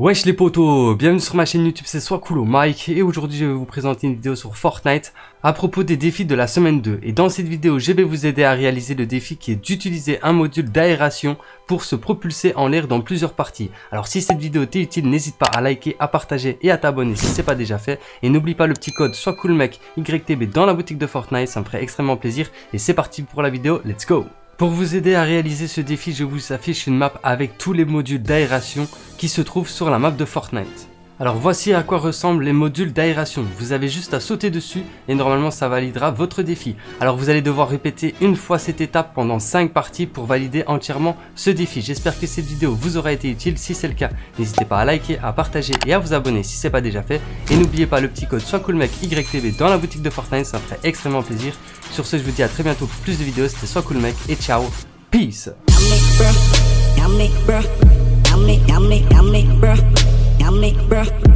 Wesh les potos, bienvenue sur ma chaîne YouTube, c'est soit cool Mike et aujourd'hui je vais vous présenter une vidéo sur Fortnite à propos des défis de la semaine 2 et dans cette vidéo je vais vous aider à réaliser le défi qui est d'utiliser un module d'aération pour se propulser en l'air dans plusieurs parties. Alors si cette vidéo t'est utile n'hésite pas à liker, à partager et à t'abonner si c'est pas déjà fait. Et n'oublie pas le petit code soit cool mec YTB dans la boutique de Fortnite, ça me ferait extrêmement plaisir. Et c'est parti pour la vidéo, let's go pour vous aider à réaliser ce défi, je vous affiche une map avec tous les modules d'aération qui se trouvent sur la map de Fortnite. Alors voici à quoi ressemblent les modules d'aération. Vous avez juste à sauter dessus et normalement ça validera votre défi. Alors vous allez devoir répéter une fois cette étape pendant 5 parties pour valider entièrement ce défi. J'espère que cette vidéo vous aura été utile. Si c'est le cas, n'hésitez pas à liker, à partager et à vous abonner si ce n'est pas déjà fait. Et n'oubliez pas le petit code soit dans la boutique de Fortnite, ça me ferait extrêmement plaisir. Sur ce, je vous dis à très bientôt pour plus de vidéos. C'était soit cool mec et ciao. Peace. Bruh.